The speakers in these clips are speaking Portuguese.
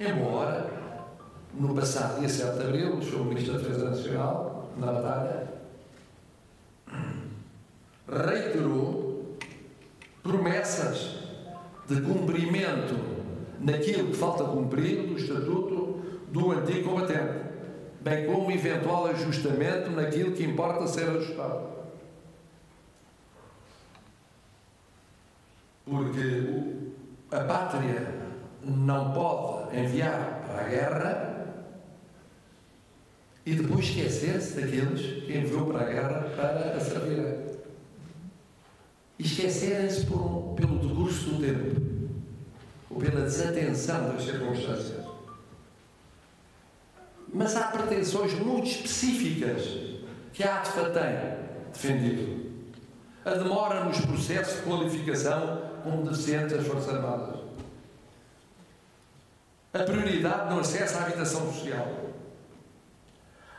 Embora, no passado dia 7 de Abril, o Sr. Ministro da Defesa Nacional, na batalha, reiterou promessas de cumprimento naquilo que falta cumprir do Estatuto do antigo combatente, bem como eventual ajustamento naquilo que importa ser ajustado. Porque a pátria não pode enviar para a guerra e depois esquecer-se daqueles que enviou para a guerra para a servir. Esquecerem-se um, pelo decurso do tempo ou pela desatenção das circunstâncias. Mas há pretensões muito específicas que a ATFA tem defendido. A demora nos processos de qualificação como decente das Forças Armadas a prioridade no acesso à habitação social,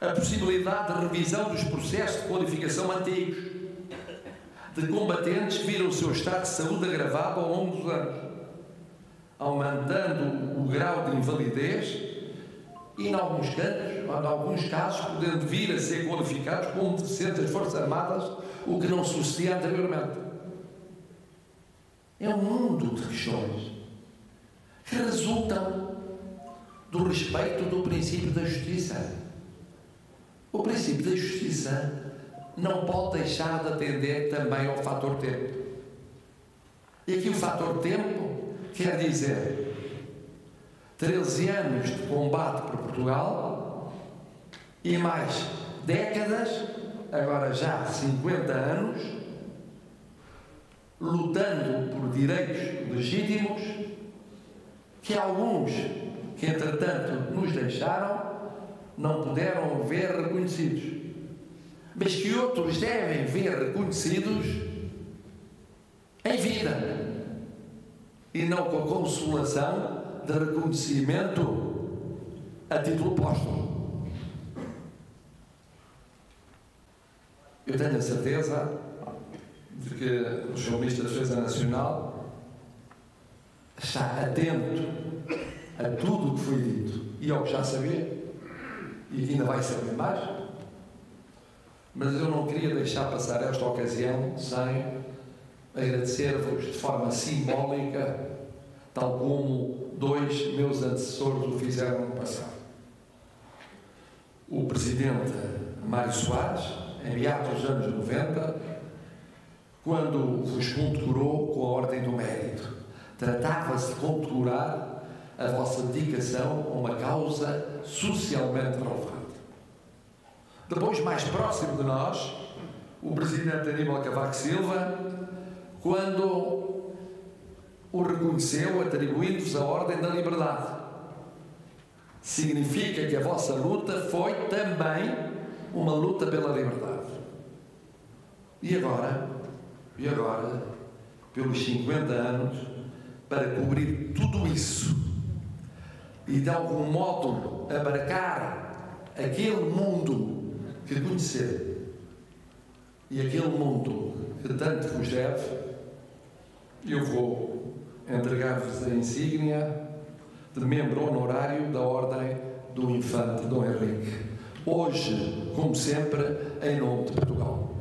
a possibilidade de revisão dos processos de qualificação antigos, de combatentes que viram o seu estado de saúde agravado ao longo dos anos, aumentando o grau de invalidez e, em alguns casos, em alguns casos, podendo vir a ser qualificados como deficientes das Forças Armadas, o que não sucedia anteriormente. É um mundo de questões que resultam do respeito do princípio da justiça. O princípio da justiça não pode deixar de atender também ao fator tempo. E aqui o fator tempo quer dizer 13 anos de combate por Portugal e mais décadas, agora já 50 anos, lutando por direitos legítimos que alguns que entretanto nos deixaram, não puderam ver reconhecidos, mas que outros devem ver reconhecidos em vida e não com a consolação de reconhecimento a título póstumo. Eu tenho a certeza de que o. Ministro da Defesa Nacional está atento a tudo o que foi dito e ao que já sabia e que ainda vai saber mais. Mas eu não queria deixar passar esta ocasião sem agradecer-vos de forma simbólica, tal como dois meus antecessores o fizeram no passado. O presidente Mário Soares, em meados dos anos 90, quando vos condecorou com a Ordem do Mérito. Tratava-se de condecorar a vossa dedicação a uma causa socialmente relevante. Depois, mais próximo de nós, o presidente Aníbal Cavaco Silva, quando o reconheceu, atribuindo-vos a Ordem da Liberdade. Significa que a vossa luta foi também uma luta pela liberdade. E agora, e agora, pelos 50 anos, para cobrir tudo isso, e de algum modo abarcar aquele mundo que conhecer e aquele mundo que tanto vos deve, eu vou entregar-vos a insígnia de membro honorário da Ordem do Infante Dom Henrique. Hoje, como sempre, em nome de Portugal.